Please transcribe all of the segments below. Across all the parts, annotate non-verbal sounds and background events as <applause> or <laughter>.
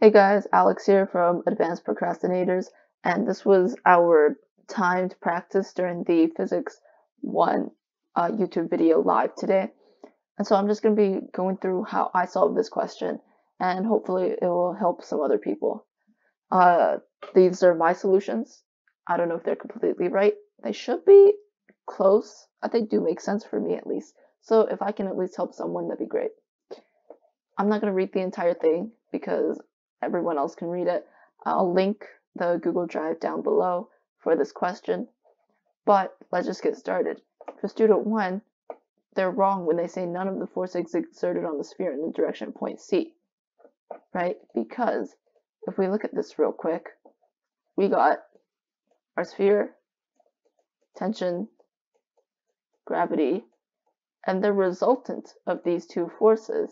Hey guys, Alex here from Advanced Procrastinators, and this was our timed practice during the Physics 1 uh, YouTube video live today. And so I'm just going to be going through how I solved this question, and hopefully it will help some other people. Uh, these are my solutions. I don't know if they're completely right. They should be close. I think do make sense for me at least. So if I can at least help someone, that'd be great. I'm not going to read the entire thing because everyone else can read it. I'll link the Google Drive down below for this question. But let's just get started. For student one, they're wrong when they say none of the force exerted on the sphere in the direction point C, right? Because if we look at this real quick, we got our sphere, tension, gravity, and the resultant of these two forces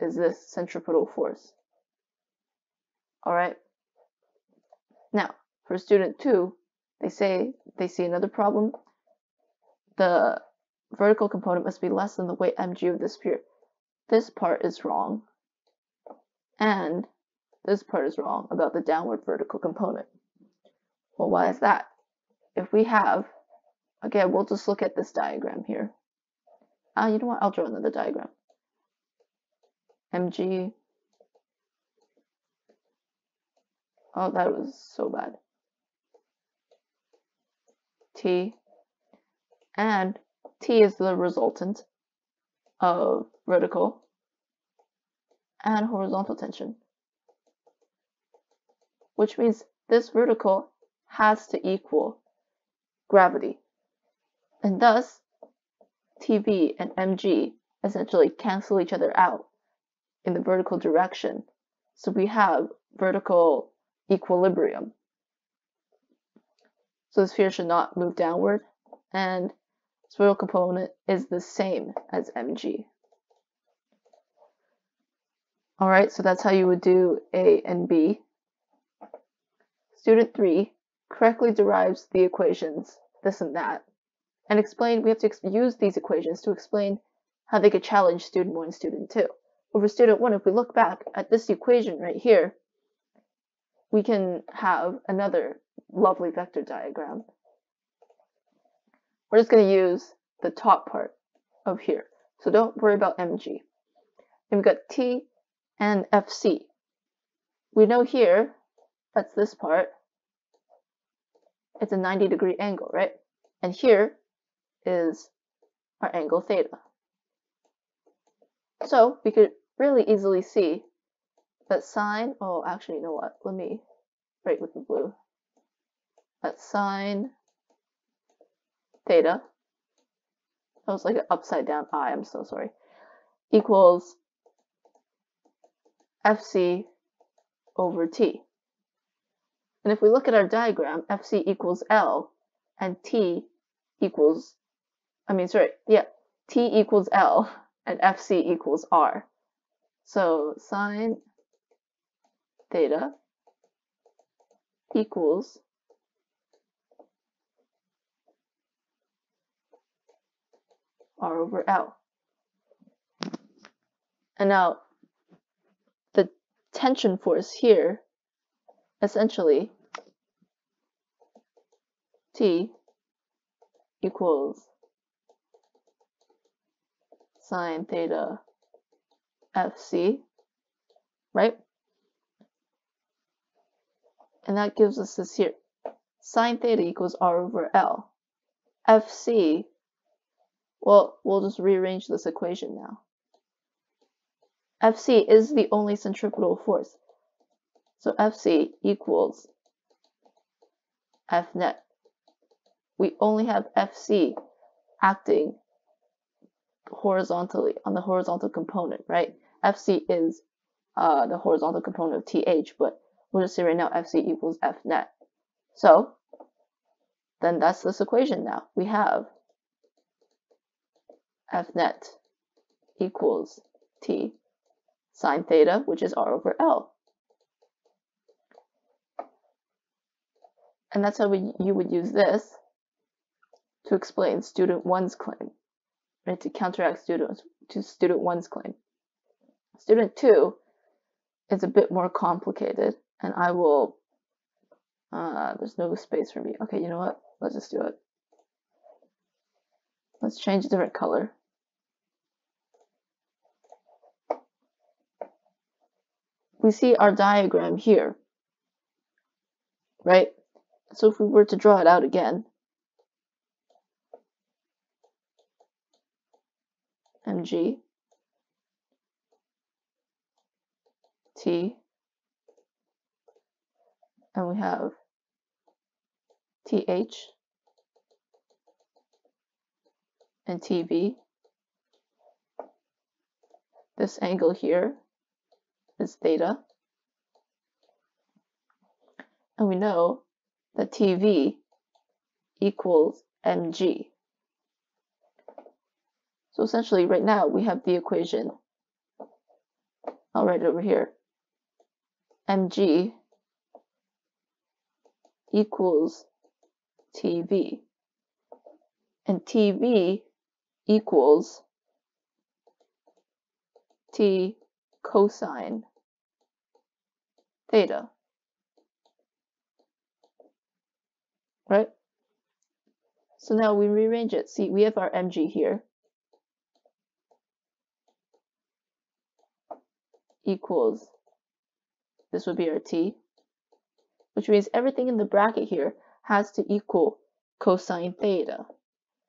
is this centripetal force. All right. Now, for student two, they say they see another problem. The vertical component must be less than the weight mg of the sphere. This part is wrong. And this part is wrong about the downward vertical component. Well, why is that? If we have, again, we'll just look at this diagram here. Uh, you know what? I'll draw another diagram mg. Oh, that was so bad. T. And T is the resultant of vertical and horizontal tension. Which means this vertical has to equal gravity. And thus, TV and mg essentially cancel each other out in the vertical direction. So we have vertical equilibrium. So the sphere should not move downward, and spheral component is the same as mg. Alright, so that's how you would do A and B. Student 3 correctly derives the equations, this and that, and explain, we have to use these equations to explain how they could challenge student 1 and student 2 over student one, if we look back at this equation right here, we can have another lovely vector diagram. We're just going to use the top part of here. So don't worry about mg. And we've got t and fc. We know here, that's this part, it's a 90 degree angle, right? And here is our angle theta. So we could really easily see that sine, oh, actually, you know what? Let me write with the blue. That sine theta, that was like an upside down I, I'm so sorry, equals FC over T. And if we look at our diagram, FC equals L and T equals, I mean, sorry, yeah, T equals L and FC equals R. So sine theta equals R over L. And now the tension force here essentially T equals sine theta FC, right? And that gives us this here. Sine theta equals R over L. FC, well, we'll just rearrange this equation now. FC is the only centripetal force. So FC equals F net. We only have FC acting horizontally on the horizontal component, right? FC is uh, the horizontal component of TH, but we'll just say right now FC equals F net. So then that's this equation now. We have F net equals T sine theta, which is R over L. And that's how we, you would use this to explain student one's claim, right? To counteract student, to student one's claim. Student 2, it's a bit more complicated and I will, uh, there's no space for me. Okay, you know what? Let's just do it. Let's change a different color. We see our diagram here, right? So if we were to draw it out again, mg t. And we have th and tv this angle here is theta. And we know that tv equals mg. So essentially right now we have the equation, I'll write it over here, mg equals TV. And TV equals T cosine theta. Right? So now we rearrange it. See, we have our mg here. equals, this would be our t, which means everything in the bracket here has to equal cosine theta.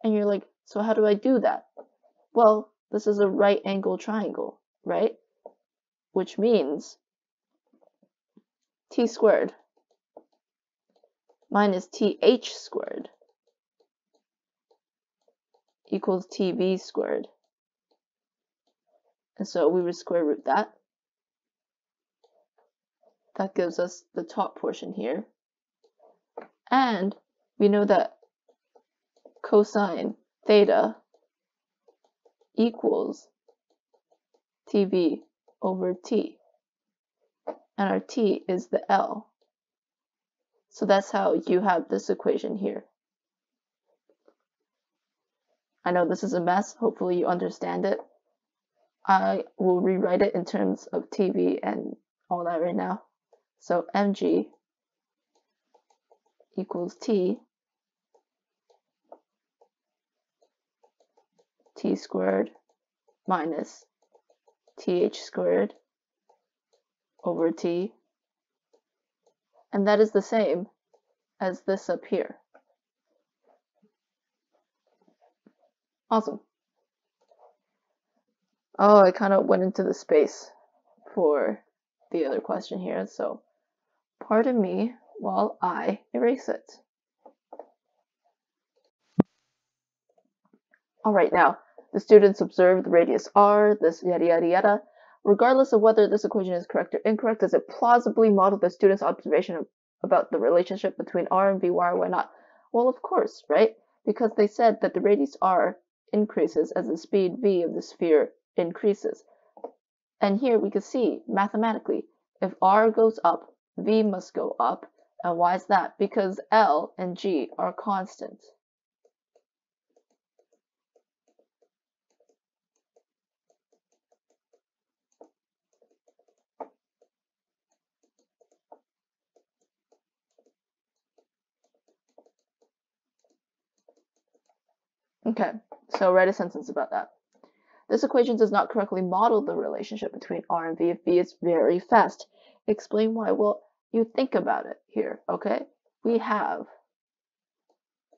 And you're like, so how do I do that? Well, this is a right angle triangle, right? Which means t squared minus th squared equals tv squared. And so we would square root that. That gives us the top portion here. And we know that cosine theta equals TV over T. And our T is the L. So that's how you have this equation here. I know this is a mess. Hopefully you understand it. I will rewrite it in terms of TV and all that right now. So mg equals t t squared minus th squared over t and that is the same as this up here. Awesome. Oh, I kind of went into the space for the other question here, so pardon me while I erase it. Alright, now, the students observe the radius r, this yada yada yada. Regardless of whether this equation is correct or incorrect, does it plausibly model the student's observation about the relationship between r and v? Why or why not? Well, of course, right? Because they said that the radius r increases as the speed v of the sphere increases. And here we can see mathematically, if r goes up, v must go up. And why is that? Because L and G are constant. Okay, so write a sentence about that. This equation does not correctly model the relationship between r and v if v is very fast. Explain why. Well, you think about it here, okay? We have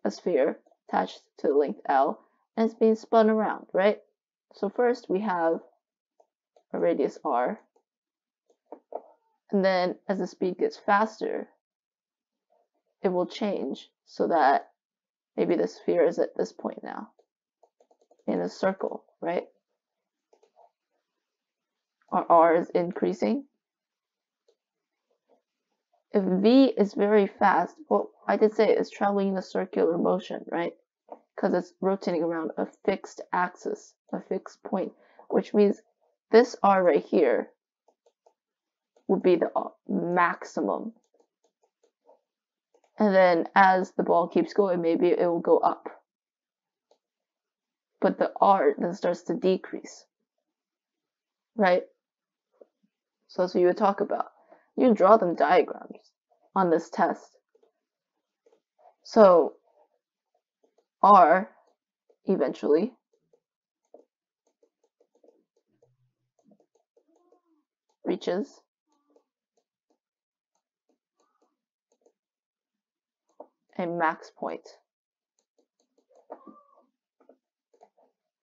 a sphere attached to the length L, and it's being spun around, right? So first we have a radius r, and then as the speed gets faster, it will change so that maybe the sphere is at this point now in a circle, right? Our r is increasing. If v is very fast, well, I did say it's traveling in a circular motion, right? Because it's rotating around a fixed axis, a fixed point, which means this r right here would be the uh, maximum. And then as the ball keeps going, maybe it will go up. But the r then starts to decrease, right? So that's what you would talk about. You draw them diagrams on this test. So R eventually reaches a max point.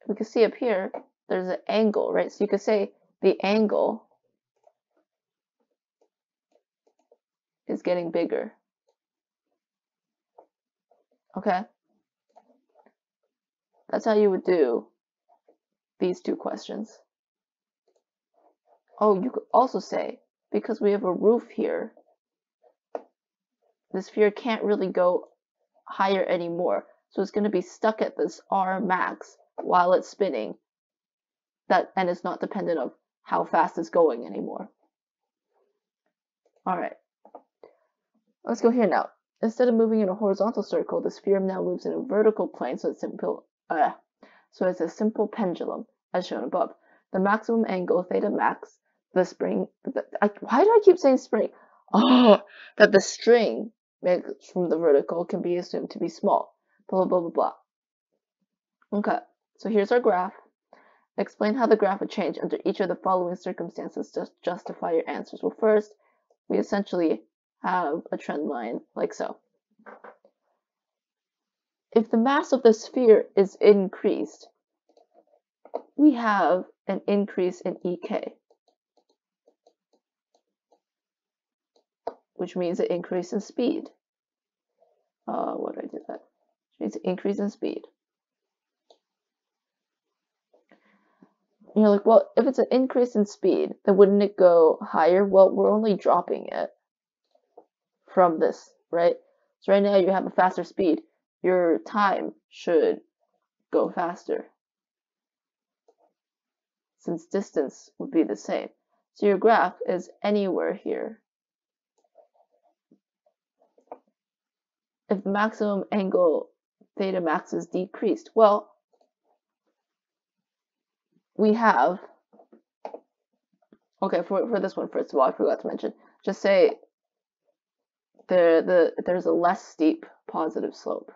We can see up here, there's an angle, right? So you could say the angle getting bigger. Okay? That's how you would do these two questions. Oh, you could also say, because we have a roof here, the sphere can't really go higher anymore. So it's going to be stuck at this R max while it's spinning. That and it's not dependent of how fast it's going anymore. All right. Let's go here now. Instead of moving in a horizontal circle, the sphere now moves in a vertical plane, so it's simple. Uh, so it's a simple pendulum, as shown above. The maximum angle theta max, the spring. The, I, why do I keep saying spring? <laughs> Oh, that the string from the vertical can be assumed to be small. Blah blah blah blah blah. Okay, so here's our graph. Explain how the graph would change under each of the following circumstances to justify your answers. Well, first, we essentially have a trend line like so. If the mass of the sphere is increased, we have an increase in EK, which means an increase in speed. Uh, what did I do that? Which means an increase in speed. And You're like, well, if it's an increase in speed, then wouldn't it go higher? Well, we're only dropping it from this, right? So right now you have a faster speed. Your time should go faster. Since distance would be the same. So your graph is anywhere here. If the maximum angle theta max is decreased, well, we have, okay, for, for this one, first of all, I forgot to mention, just say there the there's a less steep positive slope.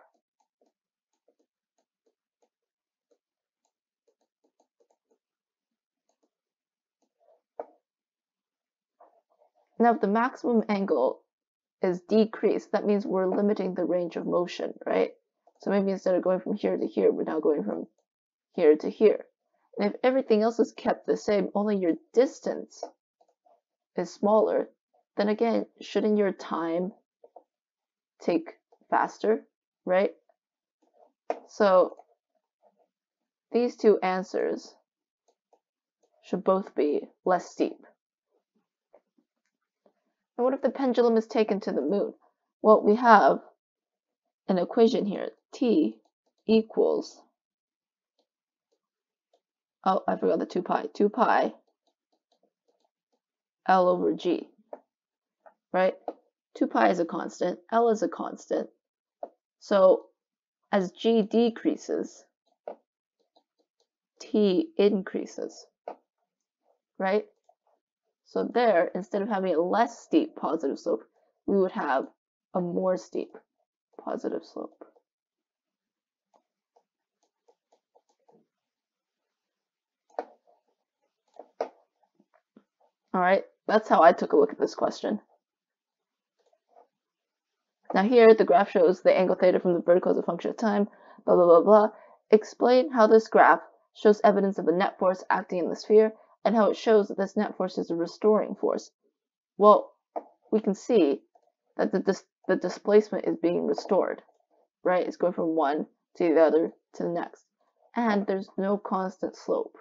Now, if the maximum angle is decreased, that means we're limiting the range of motion, right? So maybe instead of going from here to here, we're now going from here to here. And if everything else is kept the same, only your distance is smaller, then again, shouldn't your time take faster, right? So these two answers should both be less steep. And what if the pendulum is taken to the moon? Well, we have an equation here. T equals, oh, I forgot the 2 pi. 2 pi L over G, right? 2 pi is a constant, L is a constant. So as G decreases, T increases, right? So there, instead of having a less steep positive slope, we would have a more steep positive slope. All right, that's how I took a look at this question. Now here, the graph shows the angle theta from the vertical as a function of time, blah, blah, blah, blah. Explain how this graph shows evidence of a net force acting in the sphere and how it shows that this net force is a restoring force. Well, we can see that the, dis the displacement is being restored, right? It's going from one to the other to the next. And there's no constant slope.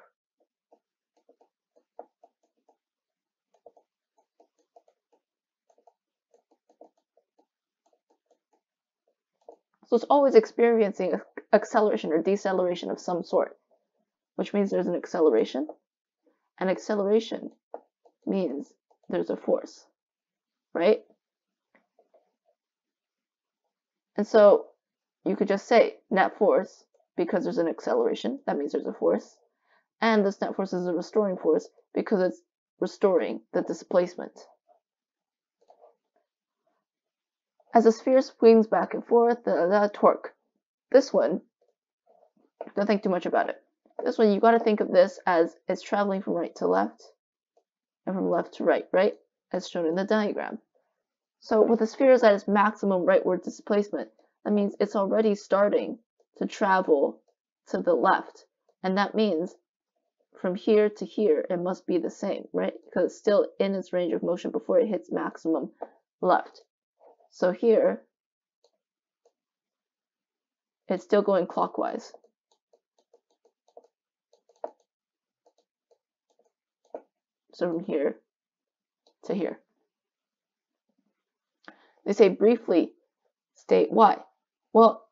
So it's always experiencing acceleration or deceleration of some sort, which means there's an acceleration. And acceleration means there's a force, right? And so you could just say net force because there's an acceleration, that means there's a force. And this net force is a restoring force because it's restoring the displacement. As the sphere swings back and forth, the, the torque. This one, don't think too much about it. This one, you got to think of this as it's traveling from right to left and from left to right, right? As shown in the diagram. So with the sphere is at its maximum rightward displacement, that means it's already starting to travel to the left. And that means from here to here, it must be the same, right? Because it's still in its range of motion before it hits maximum left. So here, it's still going clockwise. So from here to here. They say briefly state why. Well,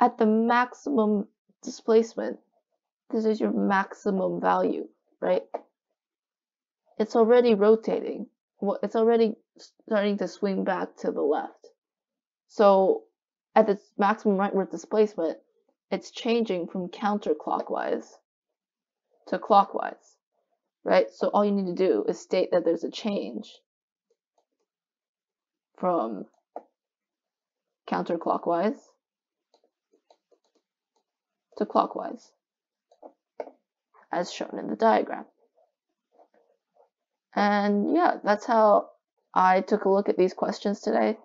at the maximum displacement, this is your maximum value, right? It's already rotating. Well, it's already starting to swing back to the left. So at its maximum rightward displacement, it's changing from counterclockwise to clockwise, right? So all you need to do is state that there's a change from counterclockwise to clockwise, as shown in the diagram. And yeah, that's how I took a look at these questions today.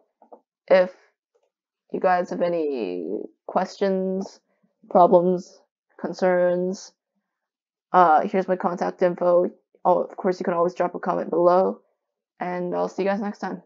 If you guys have any questions, problems, concerns, uh, here's my contact info. Oh, of course, you can always drop a comment below. And I'll see you guys next time.